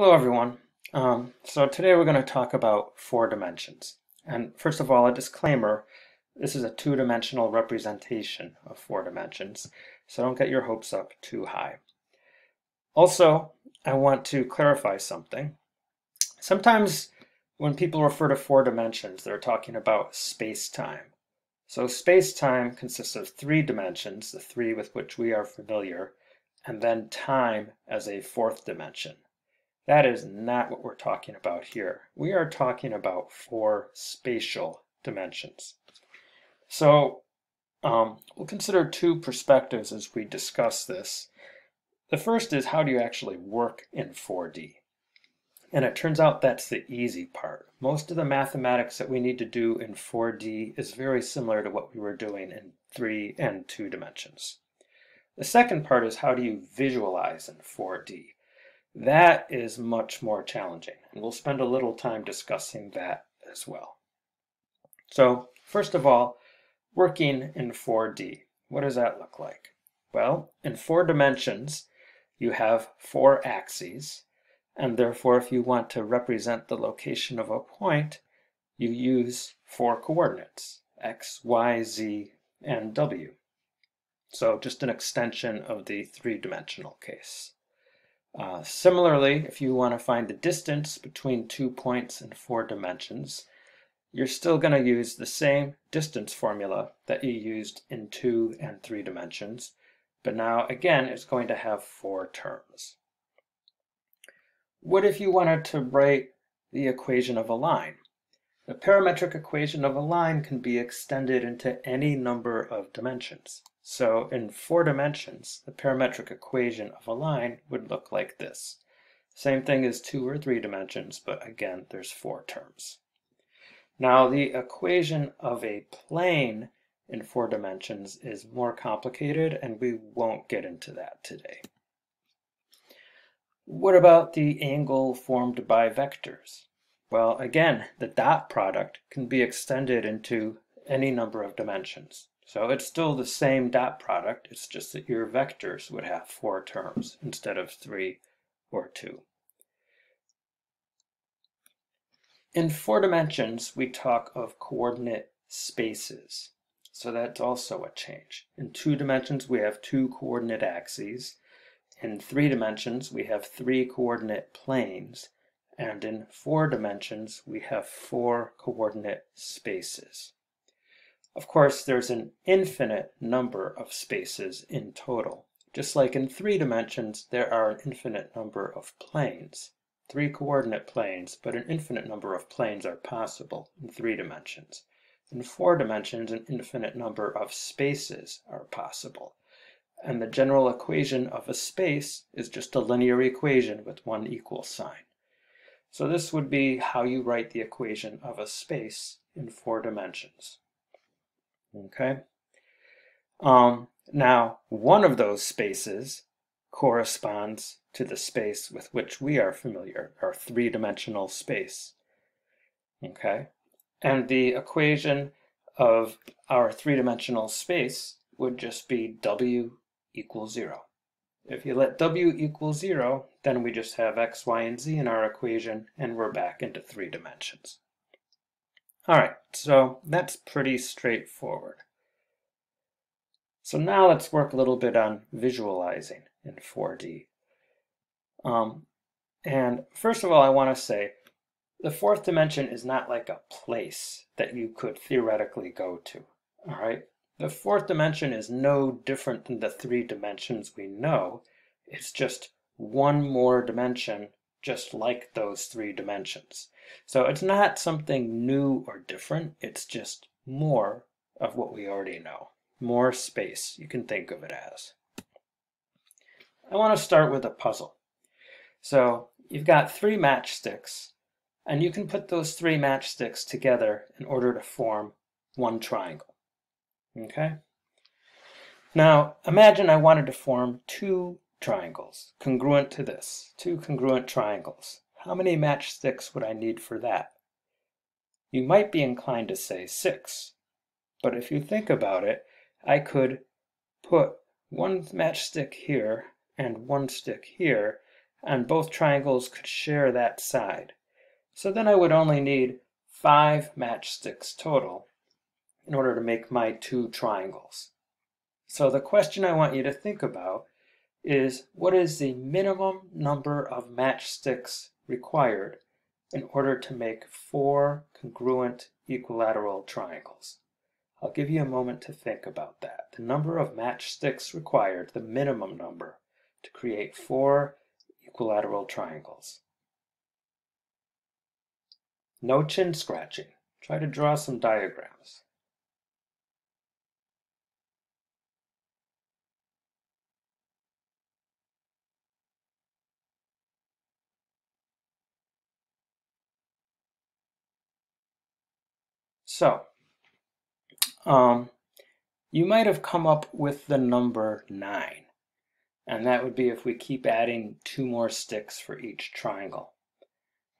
Hello everyone. Um, so today we're going to talk about four dimensions. And first of all, a disclaimer, this is a two-dimensional representation of four dimensions, so don't get your hopes up too high. Also, I want to clarify something. Sometimes when people refer to four dimensions, they're talking about space-time. So space-time consists of three dimensions, the three with which we are familiar, and then time as a fourth dimension. That is not what we're talking about here. We are talking about four spatial dimensions. So um, we'll consider two perspectives as we discuss this. The first is how do you actually work in 4D? And it turns out that's the easy part. Most of the mathematics that we need to do in 4D is very similar to what we were doing in 3 and 2 dimensions. The second part is how do you visualize in 4D? That is much more challenging, and we'll spend a little time discussing that as well. So, first of all, working in 4D. What does that look like? Well, in four dimensions, you have four axes, and therefore if you want to represent the location of a point, you use four coordinates, x, y, z, and w. So just an extension of the three-dimensional case. Uh, similarly, if you want to find the distance between two points in four dimensions, you're still going to use the same distance formula that you used in two and three dimensions, but now again it's going to have four terms. What if you wanted to write the equation of a line? The parametric equation of a line can be extended into any number of dimensions. So in four dimensions, the parametric equation of a line would look like this. Same thing as two or three dimensions, but again, there's four terms. Now the equation of a plane in four dimensions is more complicated and we won't get into that today. What about the angle formed by vectors? Well, again, the dot product can be extended into any number of dimensions. So it's still the same dot product, it's just that your vectors would have four terms instead of three or two. In four dimensions, we talk of coordinate spaces. So that's also a change. In two dimensions, we have two coordinate axes. In three dimensions, we have three coordinate planes. And in four dimensions, we have four coordinate spaces. Of course, there's an infinite number of spaces in total. Just like in three dimensions, there are an infinite number of planes, three coordinate planes, but an infinite number of planes are possible in three dimensions. In four dimensions, an infinite number of spaces are possible. And the general equation of a space is just a linear equation with one equal sign. So this would be how you write the equation of a space in four dimensions. Okay. Um, now, one of those spaces corresponds to the space with which we are familiar, our three-dimensional space. Okay. And the equation of our three-dimensional space would just be w equals zero. If you let w equal zero, then we just have x, y, and z in our equation, and we're back into three dimensions. All right, so that's pretty straightforward. So now let's work a little bit on visualizing in 4D. Um, and first of all, I want to say the fourth dimension is not like a place that you could theoretically go to. All right, the fourth dimension is no different than the three dimensions we know. It's just one more dimension just like those three dimensions. So it's not something new or different, it's just more of what we already know. More space, you can think of it as. I want to start with a puzzle. So you've got three matchsticks, and you can put those three matchsticks together in order to form one triangle. Okay? Now, imagine I wanted to form two triangles congruent to this, two congruent triangles. How many matchsticks would I need for that? You might be inclined to say six, but if you think about it, I could put one matchstick here and one stick here, and both triangles could share that side. So then I would only need five matchsticks total in order to make my two triangles. So the question I want you to think about is what is the minimum number of matchsticks required in order to make four congruent equilateral triangles? I'll give you a moment to think about that. The number of matchsticks required, the minimum number, to create four equilateral triangles. No chin scratching. Try to draw some diagrams. So, um, you might have come up with the number 9. And that would be if we keep adding two more sticks for each triangle.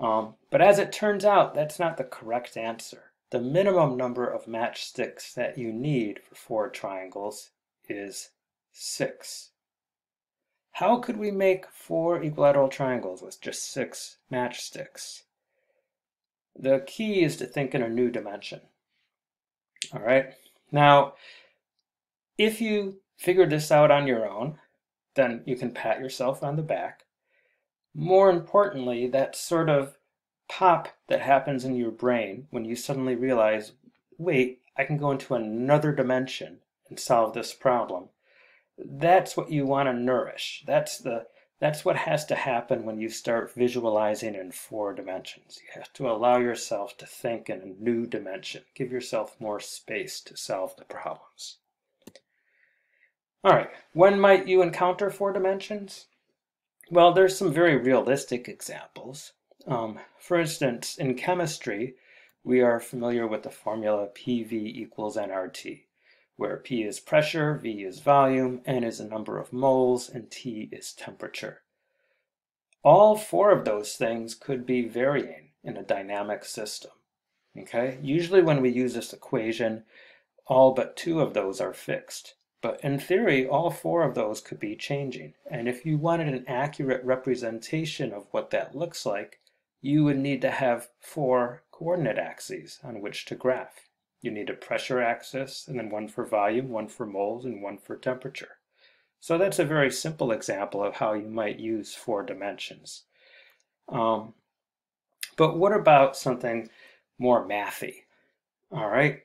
Um, but as it turns out, that's not the correct answer. The minimum number of matchsticks that you need for four triangles is 6. How could we make four equilateral triangles with just six matchsticks? The key is to think in a new dimension. All right. Now, if you figured this out on your own, then you can pat yourself on the back. More importantly, that sort of pop that happens in your brain when you suddenly realize, wait, I can go into another dimension and solve this problem. That's what you want to nourish. That's the that's what has to happen when you start visualizing in four dimensions. You have to allow yourself to think in a new dimension. Give yourself more space to solve the problems. All right, when might you encounter four dimensions? Well, there's some very realistic examples. Um, for instance, in chemistry, we are familiar with the formula PV equals nRT where P is pressure, V is volume, N is the number of moles, and T is temperature. All four of those things could be varying in a dynamic system. Okay, usually when we use this equation, all but two of those are fixed. But in theory, all four of those could be changing. And if you wanted an accurate representation of what that looks like, you would need to have four coordinate axes on which to graph. You need a pressure axis, and then one for volume, one for moles, and one for temperature. So that's a very simple example of how you might use four dimensions. Um, but what about something more mathy? All right.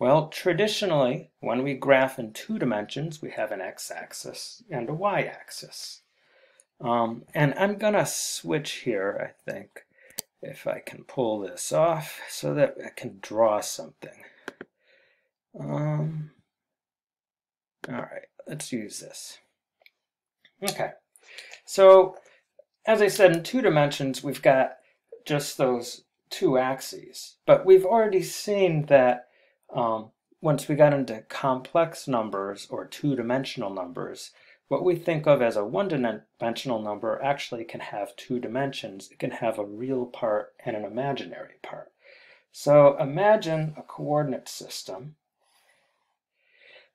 Well, traditionally, when we graph in two dimensions, we have an x-axis and a y-axis. Um, and I'm going to switch here, I think, if I can pull this off so that I can draw something. Um, all right, let's use this. Okay, so as I said, in two dimensions, we've got just those two axes, but we've already seen that um, once we got into complex numbers or two-dimensional numbers, what we think of as a one-dimensional number actually can have two dimensions. It can have a real part and an imaginary part. So imagine a coordinate system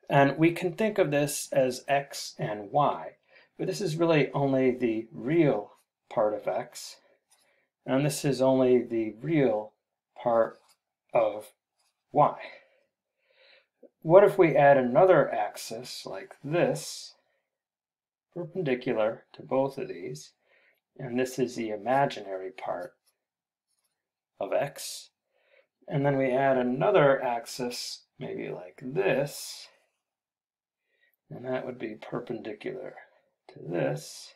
and we can think of this as x and y, but this is really only the real part of x, and this is only the real part of y. What if we add another axis like this, perpendicular to both of these, and this is the imaginary part of x, and then we add another axis, maybe like this, and that would be perpendicular to this,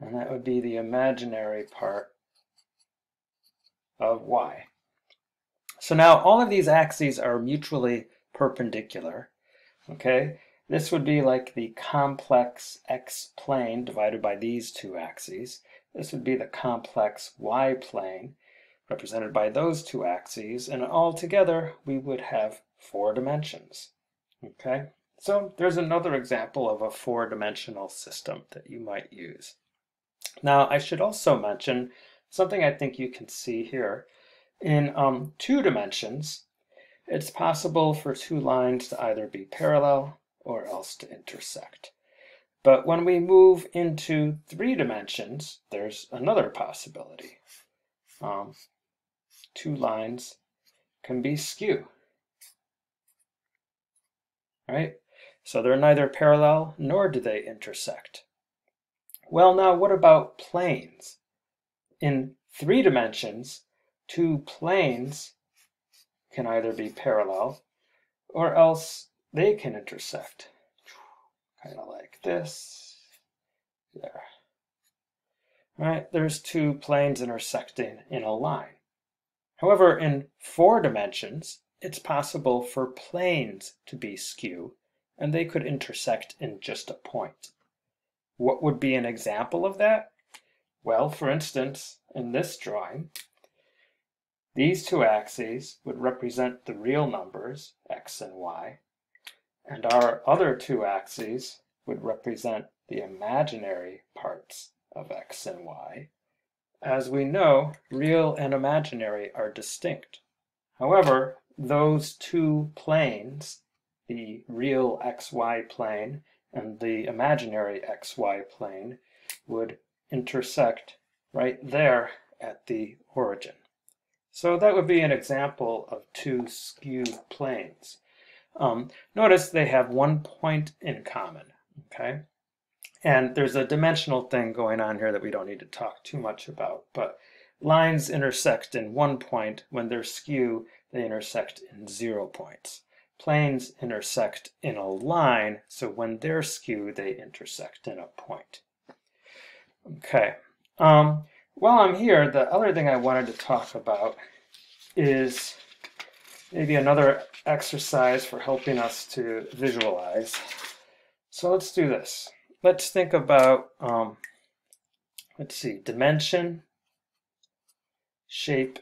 and that would be the imaginary part of y. So now all of these axes are mutually perpendicular, okay? This would be like the complex x-plane divided by these two axes. This would be the complex y-plane represented by those two axes, and all together we would have four dimensions, okay? So there's another example of a four-dimensional system that you might use. Now I should also mention something I think you can see here. In um, two dimensions, it's possible for two lines to either be parallel or else to intersect. But when we move into three dimensions, there's another possibility. Um, two lines can be skew. Right? So they're neither parallel nor do they intersect. Well, now what about planes? In three dimensions, two planes can either be parallel or else they can intersect. Kind of like this. There. All right, there's two planes intersecting in a line. However, in four dimensions, it's possible for planes to be skew, and they could intersect in just a point. What would be an example of that? Well, for instance, in this drawing, these two axes would represent the real numbers, x and y, and our other two axes would represent the imaginary parts of x and y. As we know, real and imaginary are distinct. However, those two planes, the real xy plane and the imaginary xy plane, would intersect right there at the origin. So that would be an example of two skew planes. Um, notice they have one point in common, okay? And there's a dimensional thing going on here that we don't need to talk too much about, but lines intersect in one point. When they're skew, they intersect in zero points. Planes intersect in a line, so when they're skew, they intersect in a point. Okay, um, while I'm here, the other thing I wanted to talk about is maybe another exercise for helping us to visualize. So let's do this. Let's think about, um, let's see, dimension, shape,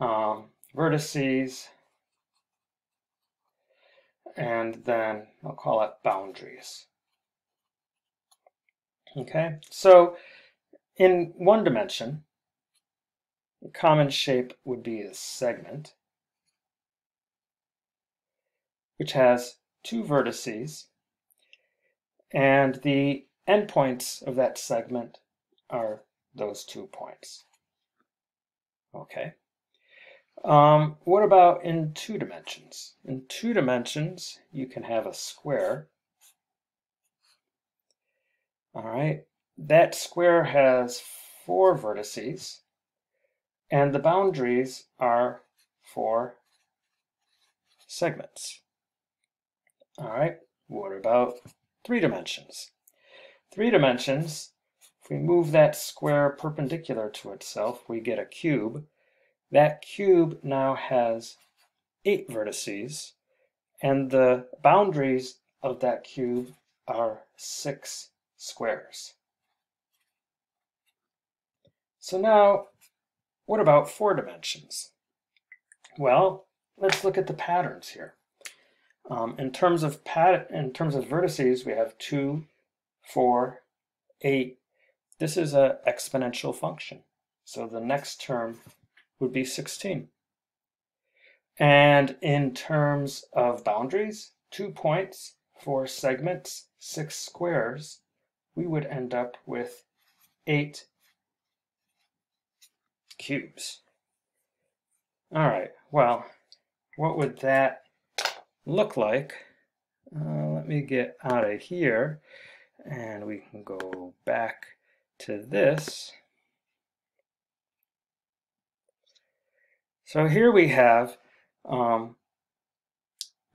um, vertices, and then I'll call it boundaries. Okay, so in one dimension, the common shape would be a segment, which has two vertices, and the endpoints of that segment are those two points. Okay. Um, what about in two dimensions? In two dimensions, you can have a square all right, that square has four vertices, and the boundaries are four segments. All right, what about three dimensions? Three dimensions, if we move that square perpendicular to itself, we get a cube. That cube now has eight vertices, and the boundaries of that cube are six squares. So now, what about four dimensions? Well, let's look at the patterns here. Um, in terms of pat in terms of vertices, we have two, four, eight. This is an exponential function. So the next term would be 16. And in terms of boundaries, two points, four segments, six squares, we would end up with eight cubes. All right, well, what would that look like? Uh, let me get out of here and we can go back to this. So here we have, um,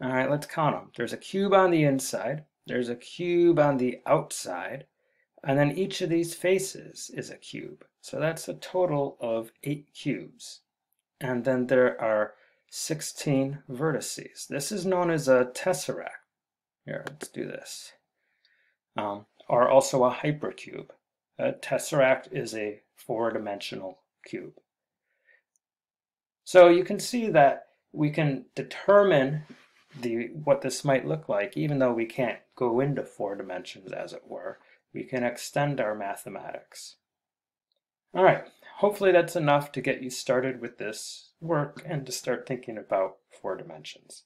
all right, let's count them. There's a cube on the inside, there's a cube on the outside, and then each of these faces is a cube. So that's a total of eight cubes. And then there are 16 vertices. This is known as a tesseract. Here, let's do this. Um, or also a hypercube. A tesseract is a four-dimensional cube. So you can see that we can determine the what this might look like, even though we can't go into four dimensions, as it were we can extend our mathematics. All right, hopefully that's enough to get you started with this work and to start thinking about four dimensions.